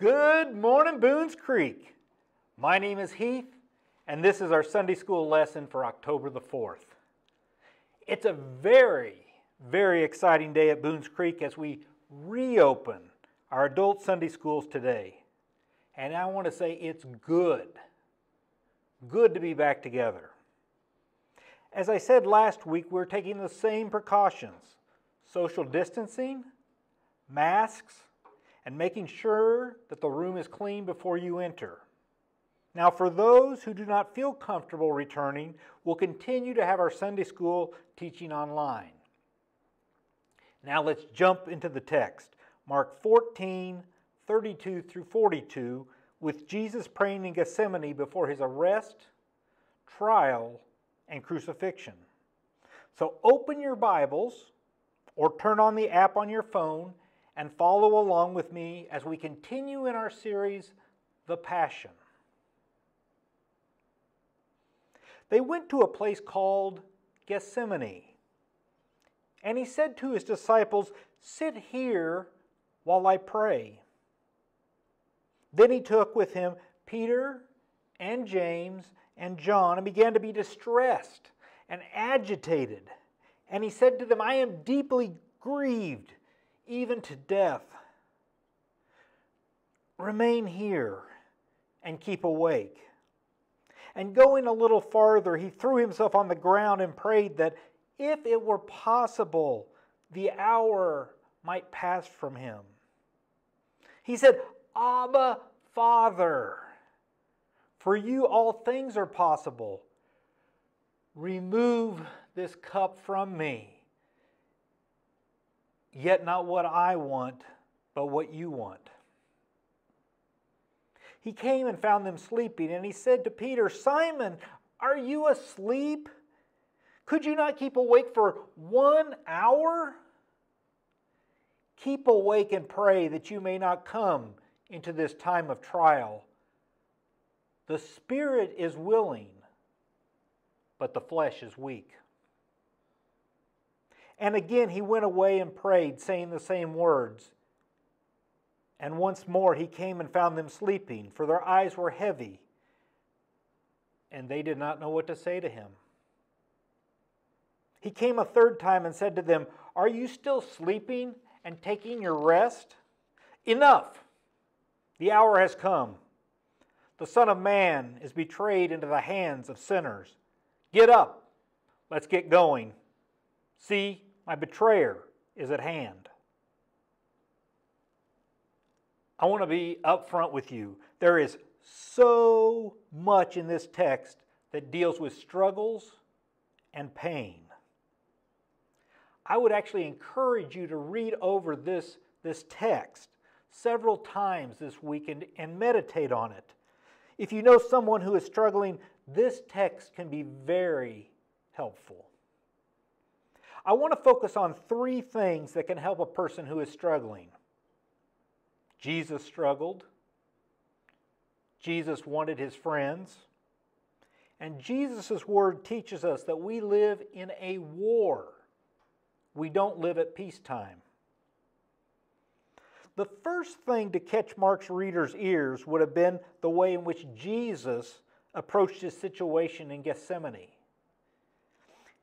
Good morning, Boones Creek. My name is Heath, and this is our Sunday school lesson for October the 4th. It's a very, very exciting day at Boones Creek as we reopen our adult Sunday schools today. And I want to say it's good. Good to be back together. As I said last week, we're taking the same precautions social distancing, masks, and making sure that the room is clean before you enter. Now, for those who do not feel comfortable returning, we'll continue to have our Sunday school teaching online. Now, let's jump into the text. Mark 14, 32 through 42, with Jesus praying in Gethsemane before his arrest, trial, and crucifixion. So, open your Bibles or turn on the app on your phone and follow along with me as we continue in our series, The Passion. They went to a place called Gethsemane. And he said to his disciples, Sit here while I pray. Then he took with him Peter and James and John and began to be distressed and agitated. And he said to them, I am deeply grieved, even to death. Remain here and keep awake. And going a little farther, he threw himself on the ground and prayed that if it were possible, the hour might pass from him. He said, Abba, Father, for you all things are possible. Remove this cup from me. Yet not what I want, but what you want. He came and found them sleeping, and he said to Peter, Simon, are you asleep? Could you not keep awake for one hour? Keep awake and pray that you may not come into this time of trial. The spirit is willing, but the flesh is weak. And again he went away and prayed, saying the same words. And once more he came and found them sleeping, for their eyes were heavy, and they did not know what to say to him. He came a third time and said to them, Are you still sleeping and taking your rest? Enough! The hour has come. The Son of Man is betrayed into the hands of sinners. Get up. Let's get going. See, my betrayer is at hand. I want to be upfront with you. There is so much in this text that deals with struggles and pain. I would actually encourage you to read over this, this text several times this week and, and meditate on it. If you know someone who is struggling, this text can be very helpful. I want to focus on three things that can help a person who is struggling. Jesus struggled, Jesus wanted his friends, and Jesus' word teaches us that we live in a war. We don't live at peacetime. The first thing to catch Mark's readers' ears would have been the way in which Jesus approached his situation in Gethsemane.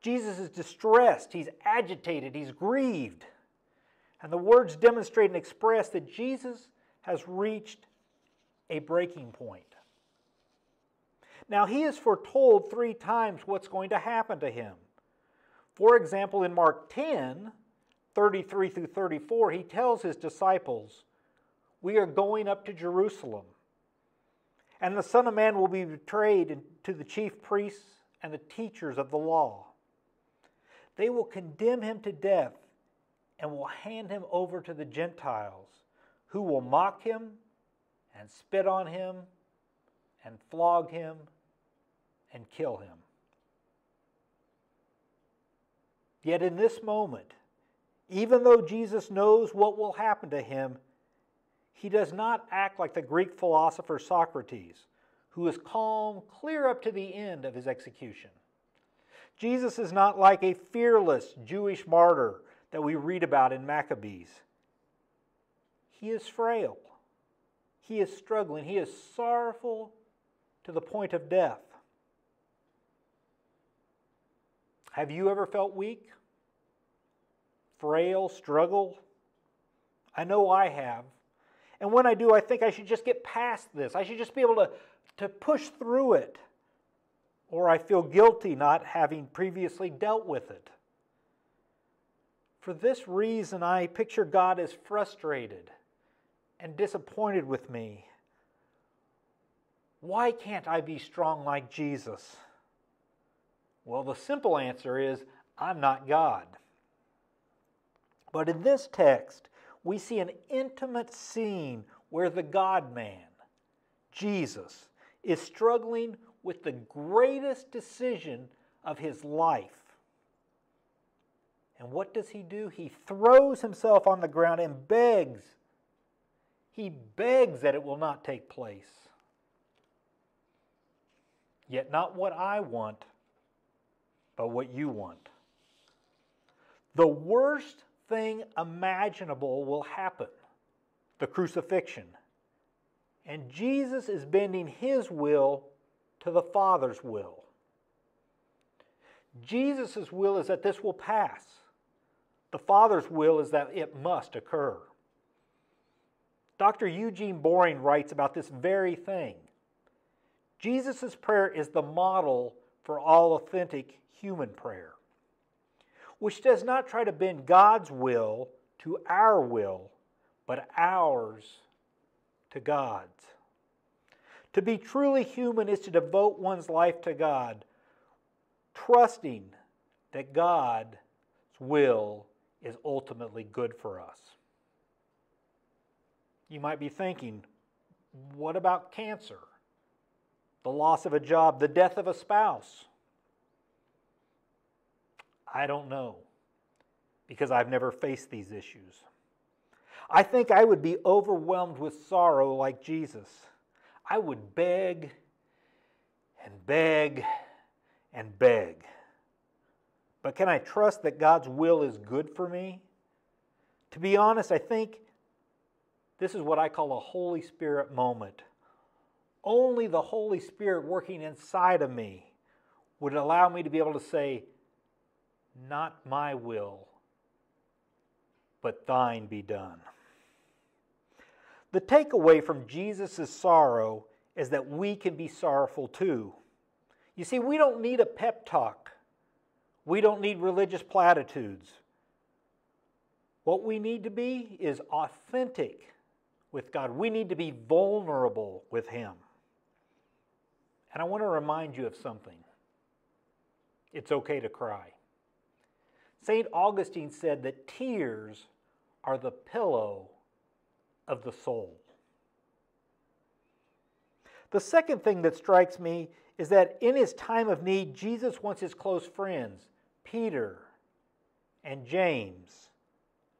Jesus is distressed, he's agitated, he's grieved. And the words demonstrate and express that Jesus has reached a breaking point. Now, he is foretold three times what's going to happen to him. For example, in Mark 10, 33 through 34, he tells his disciples, We are going up to Jerusalem, and the Son of Man will be betrayed to the chief priests and the teachers of the law. They will condemn him to death and will hand him over to the Gentiles, who will mock him and spit on him and flog him and kill him. Yet in this moment, even though Jesus knows what will happen to him, he does not act like the Greek philosopher Socrates, who is calm clear up to the end of his execution. Jesus is not like a fearless Jewish martyr that we read about in Maccabees. He is frail. he is struggling, he is sorrowful to the point of death. Have you ever felt weak, frail, struggle? I know I have. And when I do, I think I should just get past this. I should just be able to, to push through it. Or I feel guilty not having previously dealt with it. For this reason, I picture God as frustrated and disappointed with me. Why can't I be strong like Jesus? Well, the simple answer is I'm not God. But in this text, we see an intimate scene where the God man, Jesus, is struggling with the greatest decision of his life. And what does he do? He throws himself on the ground and begs. He begs that it will not take place. Yet not what I want, but what you want. The worst thing imaginable will happen the crucifixion. And Jesus is bending his will to the Father's will. Jesus' will is that this will pass. The Father's will is that it must occur. Dr. Eugene Boring writes about this very thing. Jesus' prayer is the model for all authentic human prayer, which does not try to bend God's will to our will, but ours to God's. To be truly human is to devote one's life to God, trusting that God's will is ultimately good for us. You might be thinking, what about cancer? The loss of a job, the death of a spouse? I don't know because I've never faced these issues. I think I would be overwhelmed with sorrow like Jesus. I would beg and beg and beg. But can I trust that God's will is good for me? To be honest, I think this is what I call a Holy Spirit moment. Only the Holy Spirit working inside of me would allow me to be able to say, Not my will, but thine be done. The takeaway from Jesus' sorrow is that we can be sorrowful too. You see, we don't need a pep talk, we don't need religious platitudes. What we need to be is authentic with God. We need to be vulnerable with Him. And I want to remind you of something it's okay to cry. St. Augustine said that tears are the pillow of the soul. The second thing that strikes me is that in his time of need, Jesus wants his close friends, Peter and James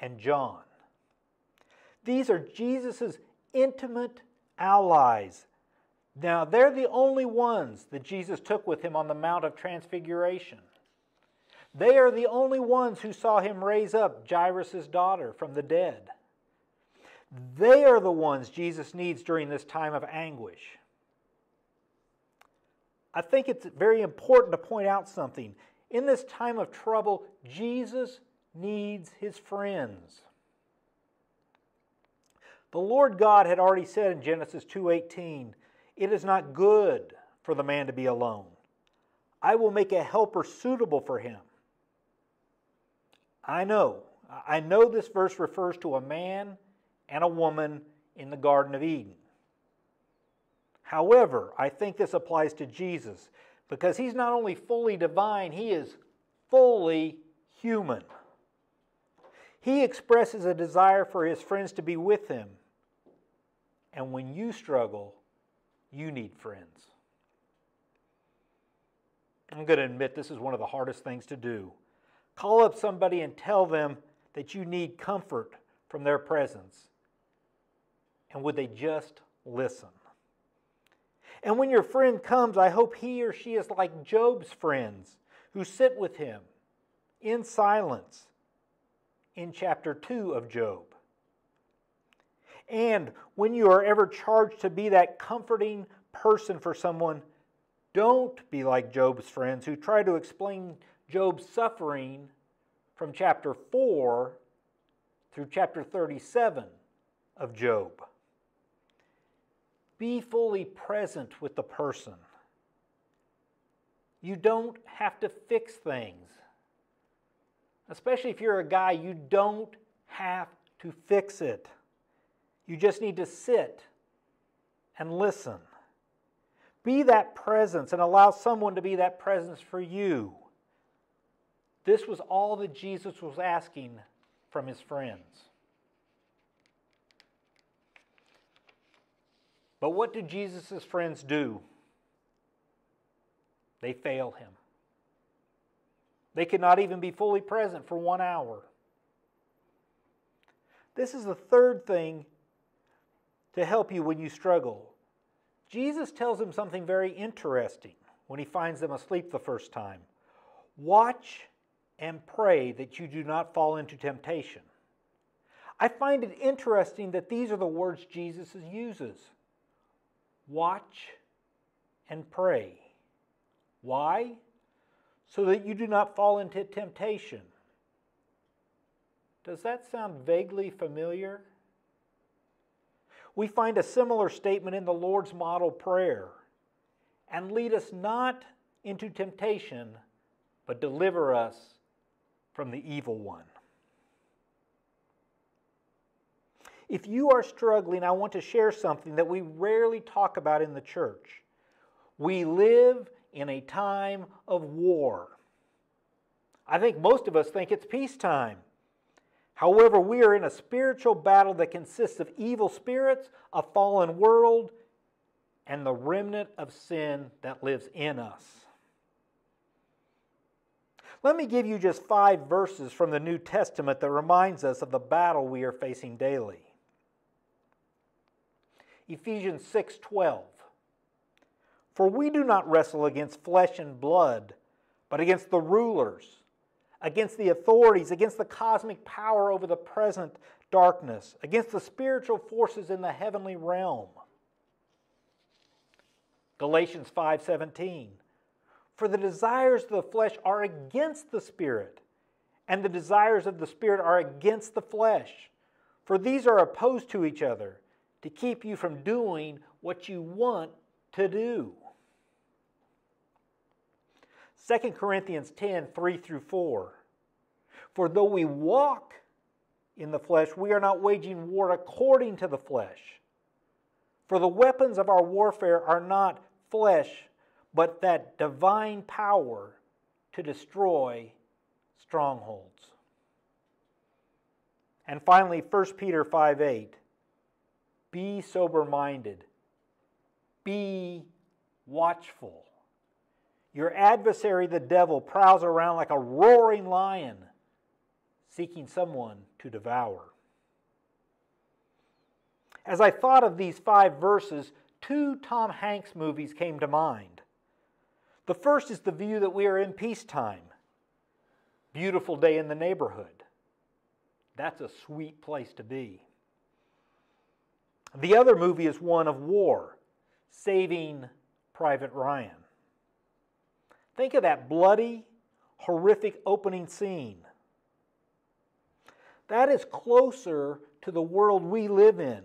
and John. These are Jesus' intimate allies. Now, they're the only ones that Jesus took with him on the Mount of Transfiguration. They are the only ones who saw him raise up Jairus' daughter from the dead. They are the ones Jesus needs during this time of anguish. I think it's very important to point out something. In this time of trouble, Jesus needs his friends. The Lord God had already said in Genesis 2:18, "It is not good for the man to be alone. I will make a helper suitable for him." I know. I know this verse refers to a man and a woman in the Garden of Eden. However, I think this applies to Jesus because he's not only fully divine, he is fully human. He expresses a desire for his friends to be with him and when you struggle, you need friends. I'm going to admit this is one of the hardest things to do. Call up somebody and tell them that you need comfort from their presence. And would they just listen? And when your friend comes, I hope he or she is like Job's friends who sit with him in silence in chapter 2 of Job. And when you are ever charged to be that comforting person for someone, don't be like Job's friends who try to explain Job's suffering from chapter 4 through chapter 37 of Job. Be fully present with the person. You don't have to fix things. Especially if you're a guy, you don't have to fix it. You just need to sit and listen. Be that presence and allow someone to be that presence for you. This was all that Jesus was asking from his friends. But what do Jesus' friends do? They fail him. They could not even be fully present for one hour. This is the third thing to help you when you struggle. Jesus tells them something very interesting when he finds them asleep the first time. Watch and pray that you do not fall into temptation. I find it interesting that these are the words Jesus uses watch and pray. Why? So that you do not fall into temptation. Does that sound vaguely familiar? We find a similar statement in the Lord's model prayer and lead us not into temptation, but deliver us from the evil one. If you are struggling, I want to share something that we rarely talk about in the church. We live in a time of war. I think most of us think it's peacetime. However, we are in a spiritual battle that consists of evil spirits, a fallen world, and the remnant of sin that lives in us. Let me give you just five verses from the New Testament that reminds us of the battle we are facing daily. Ephesians 6:12 For we do not wrestle against flesh and blood, but against the rulers against the authorities, against the cosmic power over the present darkness, against the spiritual forces in the heavenly realm. Galatians 5:17 For the desires of the flesh are against the spirit, and the desires of the spirit are against the flesh. For these are opposed to each other to keep you from doing what you want to do. 2 Corinthians 10 3 through 4. For though we walk in the flesh, we are not waging war according to the flesh. For the weapons of our warfare are not flesh, but that divine power to destroy strongholds. And finally, 1 Peter 5 8. Be sober minded, be watchful. Your adversary, the devil, prowls around like a roaring lion, seeking someone to devour. As I thought of these five verses, two Tom Hanks movies came to mind. The first is the view that we are in peacetime. Beautiful day in the neighborhood. That's a sweet place to be. The other movie is one of war, Saving Private Ryan. Think of that bloody, horrific opening scene. That is closer to the world we live in.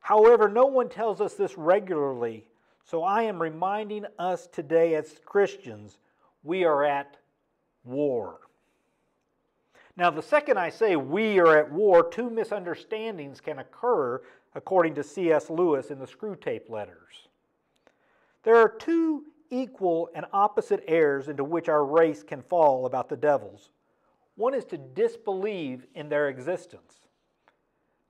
However, no one tells us this regularly, so I am reminding us today as Christians we are at war. Now, the second I say we are at war, two misunderstandings can occur, according to C.S. Lewis in the Screwtape Letters. There are two equal and opposite errors into which our race can fall about the devils. One is to disbelieve in their existence.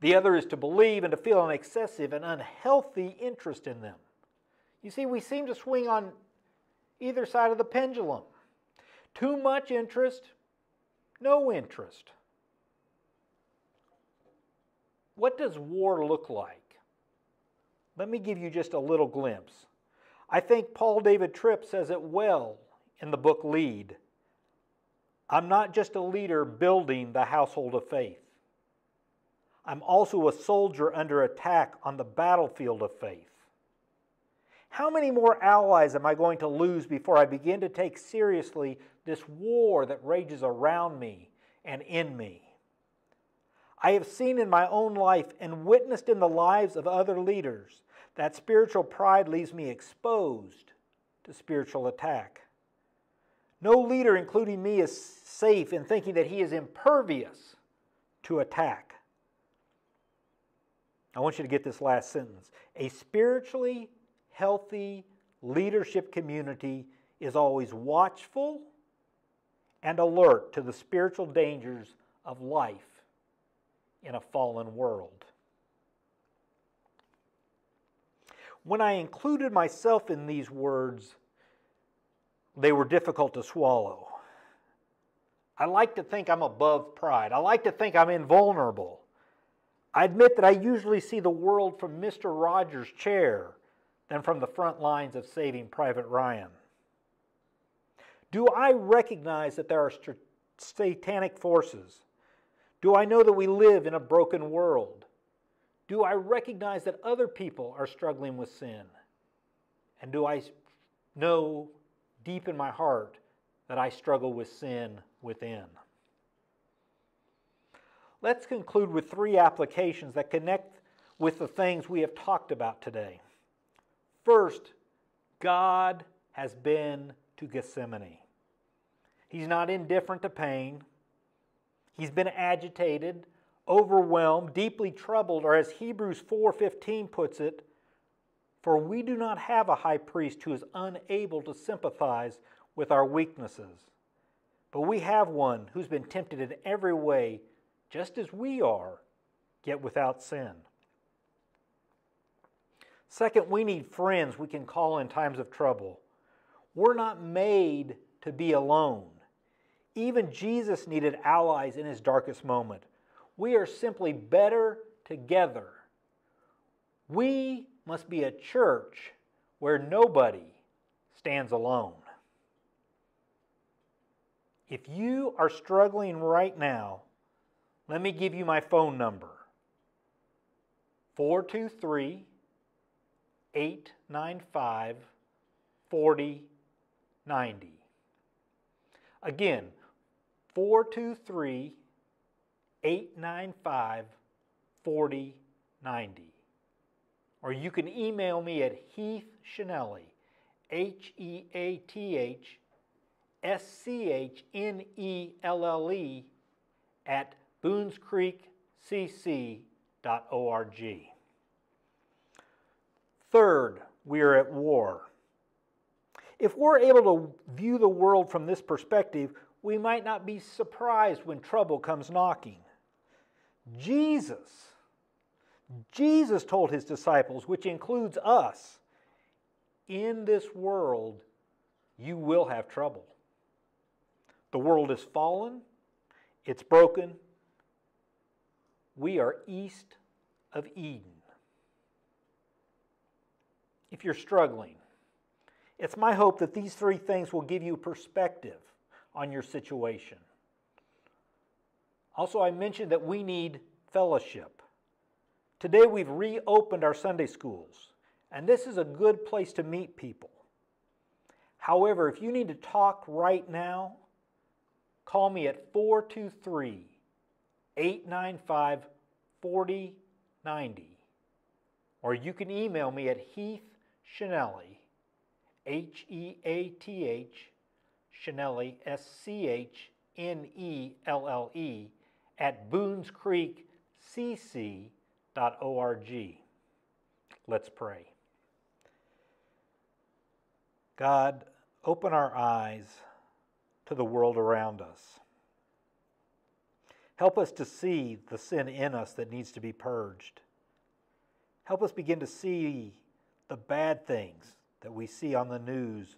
The other is to believe and to feel an excessive and unhealthy interest in them. You see, we seem to swing on either side of the pendulum. Too much interest, no interest. What does war look like? Let me give you just a little glimpse. I think Paul David Tripp says it well in the book Lead. I'm not just a leader building the household of faith. I'm also a soldier under attack on the battlefield of faith. How many more allies am I going to lose before I begin to take seriously this war that rages around me and in me? I have seen in my own life and witnessed in the lives of other leaders that spiritual pride leaves me exposed to spiritual attack. No leader, including me, is safe in thinking that he is impervious to attack. I want you to get this last sentence. A spiritually healthy leadership community is always watchful and alert to the spiritual dangers of life in a fallen world. When I included myself in these words, they were difficult to swallow. I like to think I'm above pride. I like to think I'm invulnerable. I admit that I usually see the world from Mr. Rogers' chair than from the front lines of saving Private Ryan. Do I recognize that there are satanic forces? Do I know that we live in a broken world? Do I recognize that other people are struggling with sin? And do I know deep in my heart that I struggle with sin within? Let's conclude with three applications that connect with the things we have talked about today. First, God has been to Gethsemane. He's not indifferent to pain. He's been agitated, overwhelmed, deeply troubled, or as Hebrews 4:15 puts it, for we do not have a high priest who is unable to sympathize with our weaknesses, but we have one who's been tempted in every way, just as we are, yet without sin. Second, we need friends we can call in times of trouble. We're not made to be alone. Even Jesus needed allies in his darkest moment. We are simply better together. We must be a church where nobody stands alone. If you are struggling right now, let me give you my phone number 423 895 4090. Again, 423 895 4090. Or you can email me at Heath Schnelle, H E A T H S C H N E L L E, at boonescreekcc.org. Third, we are at war. If we're able to view the world from this perspective, we might not be surprised when trouble comes knocking. Jesus, Jesus told his disciples, which includes us, in this world you will have trouble. The world is fallen, it's broken. We are east of Eden. If you're struggling, it's my hope that these three things will give you perspective on your situation. Also, I mentioned that we need fellowship. Today, we've reopened our Sunday schools, and this is a good place to meet people. However, if you need to talk right now, call me at 423 895 4090, or you can email me at Heath Schnelle, H E A T H, Schnelle, S C H N E L L E, at boonescreekcc.org. Let's pray. God, open our eyes to the world around us. Help us to see the sin in us that needs to be purged. Help us begin to see the bad things that we see on the news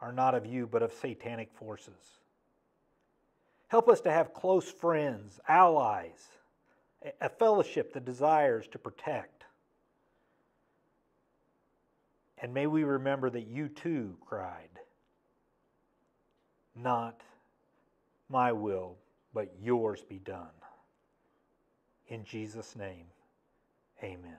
are not of you, but of satanic forces. Help us to have close friends, allies, a fellowship that desires to protect. And may we remember that you too cried, Not my will, but yours be done. In Jesus' name, amen.